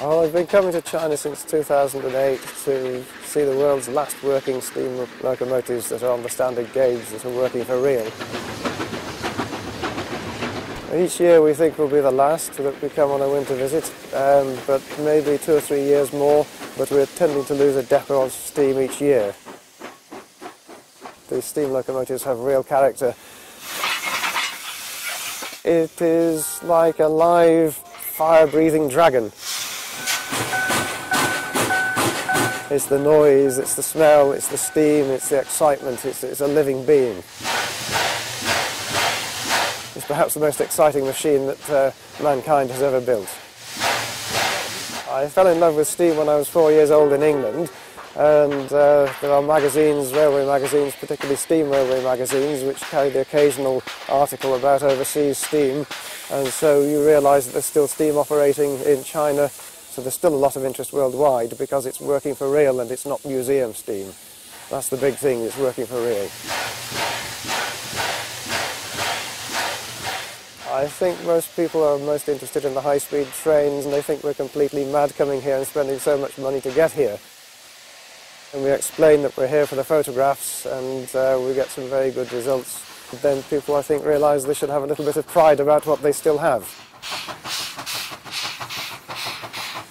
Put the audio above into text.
Oh, I've been coming to China since 2008 to see the world's last working steam locomotives that are on the standard gauge that are working for real. Each year we think will be the last that we come on a winter visit, um, but maybe two or three years more, but we're tending to lose a depot of steam each year. These steam locomotives have real character. It is like a live, fire-breathing dragon. It's the noise, it's the smell, it's the steam, it's the excitement, it's, it's a living being. It's perhaps the most exciting machine that uh, mankind has ever built. I fell in love with steam when I was four years old in England, and uh, there are magazines, railway magazines, particularly steam railway magazines, which carry the occasional article about overseas steam, and so you realise that there's still steam operating in China so there's still a lot of interest worldwide because it's working for real and it's not museum steam. That's the big thing, it's working for real. I think most people are most interested in the high-speed trains and they think we're completely mad coming here and spending so much money to get here. And we explain that we're here for the photographs and uh, we get some very good results. Then people, I think, realise they should have a little bit of pride about what they still have.